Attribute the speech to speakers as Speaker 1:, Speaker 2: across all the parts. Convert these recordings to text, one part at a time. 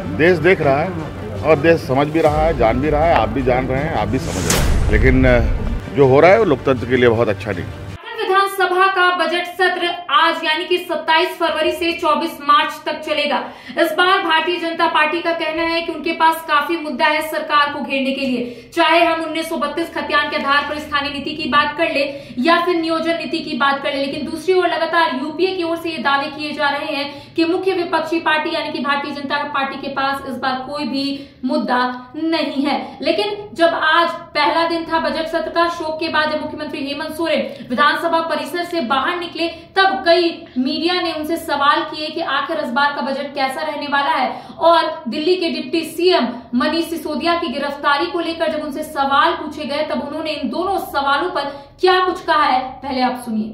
Speaker 1: देश देख रहा है और देश समझ भी रहा है, जान भी रहा है, आप भी जान रहे हैं, आप भी समझ रहे हैं। लेकिन जो हो रहा है वो लोकतंत्र के लिए बहुत अच्छा नहीं।
Speaker 2: का बजट सत्र आज यानी कि 27 फरवरी से 24 मार्च तक चलेगा। इस बार भारतीय जनता पार्टी का कहना है कि उनके पास काफ़ी मुद्दा है सरकार को घेरने के लिए। चाहे हम 1932 खतियान के आधार पर स्थानीय नीति की बात कर ले या फिर नियोजन नीति की बात कर ले, लेकिन दूसरी ओर लगातार यूपीए की ओर से ये दावे किए जा रहे हैं कि मुख्य विपक्षी पार्टी यानी कि भारतीय जनता पार्टी के पास इस बार कोई भी मुद्दा नहीं है। लेकिन जब आज पहला दिन था बजट सत्र का, शोक के बाद मुख्यमंत्री हेमंत सोरेन विधानसभा परिसर से बाहर निकले तब कई मीडिया ने उनसे सवाल किए कि आखिर इस बार का बजट कैसा रहने वाला है? और दिल्ली के डिप्टी सीएम मनीष सिसोदिया की गिरफ्तारी को लेकर जब उनसे सवाल पूछे गए तब उन्होंने इन दोनों सवालों पर क्या कुछ कहा है पहले आप सुनिए।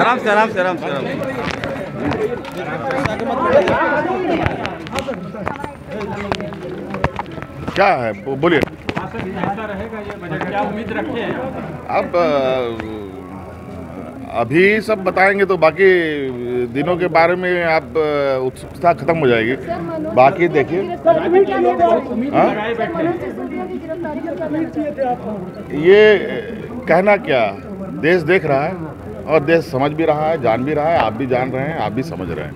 Speaker 3: आराम से आराम से आराम से आराम
Speaker 1: क्या है? बोलिए। अब अभी सब बताएँगे तो बाकी दिनों के बारे में आप उत्सुकता खत्म हो जाएगी बाकी देखिए हाँ?
Speaker 4: हैं
Speaker 1: ये कहना क्या देश देख रहा है और देश समझ भी रहा है जान भी रहा है आप भी जान रहे हैं आप भी समझ रहे हैं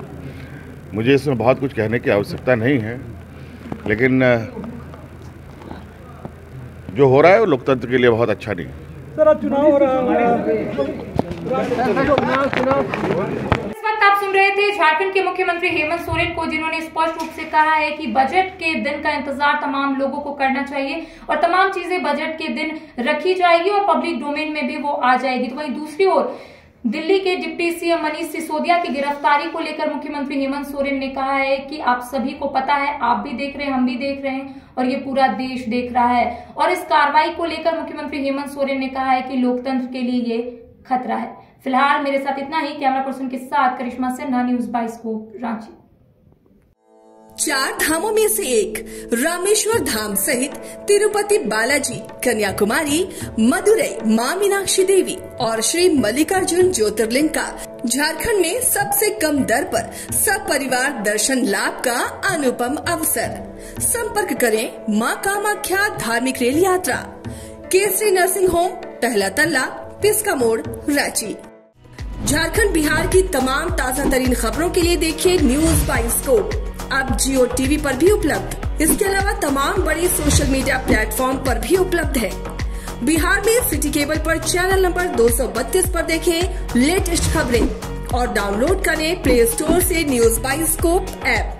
Speaker 1: मुझे इसमें बहुत कुछ कहने की आवश्यकता नहीं है लेकिन अ, जो हो रहा है वो लोकतंत्र के लिए बहुत अच्छा नहीं
Speaker 5: सर अब चुनाव हो रहा है।
Speaker 2: इस वक्त आप सुन रहे थे झारखंड के मुख्यमंत्री हेमंत सोरेन को जिन्होंने स्पष्ट रूप से कहा है कि बजट के दिन का इंतज़ार तमाम लोगों को करना चाहिए और तमाम चीज़ें बजट के दिन रखी जाएगी और पब्लिक डोमेन में भी वो आ जाएगी। तो वहीं दूसरी ओर दिल्ली के डिप्टी सीएम मनीष सिसोदिया की गिरफ्तारी को लेकर मुख्यमंत्री हेमंत सोरेन ने कहा है कि आप सभी को पता है, आप भी देख रहे हैं, हम भी देख रहे हैं और ये पूरा देश देख रहा है। और इस कार्रवाई को लेकर मुख्यमंत्री हेमंत सोरेन ने कहा है कि लोकतंत्र के लिए ये खतरा है। फ़िलहाल मेरे साथ इतना ही, कैमरा पर्सन के साथ करिश्मा सिन्हा, न्यूज़ बाईस को, रांची।
Speaker 6: चार धामों में से एक, रामेश्वर धाम सहित तिरुपति बालाजी, कन्याकुमारी मदुरई माँ मीनाक्षी देवी और श्री मल्लिकार्जुन ज्योतिर्लिंग का झारखंड में सबसे कम दर पर सब परिवार दर्शन लाभ का अनुपम अवसर। संपर्क करें माँ कामाख्या धार्मिक रेल यात्रा। केसरी नर्सिंग होम, पहला तल्ला, पिस्का मोड़, रांची। झारखंड बिहार की तमाम ताज़ा तरीन खबरों के लिए देखिए न्यूज़ बाइस्कोप अब जियो टीवी पर भी उपलब्ध। इसके अलावा तमाम बड़े सोशल मीडिया प्लेटफॉर्म पर भी उपलब्ध है। बिहार में सिटी केबल पर चैनल नंबर 232 पर देखें लेटेस्ट खबरें और डाउनलोड करें प्ले स्टोर से न्यूज़ बाइस्कोप ऐप।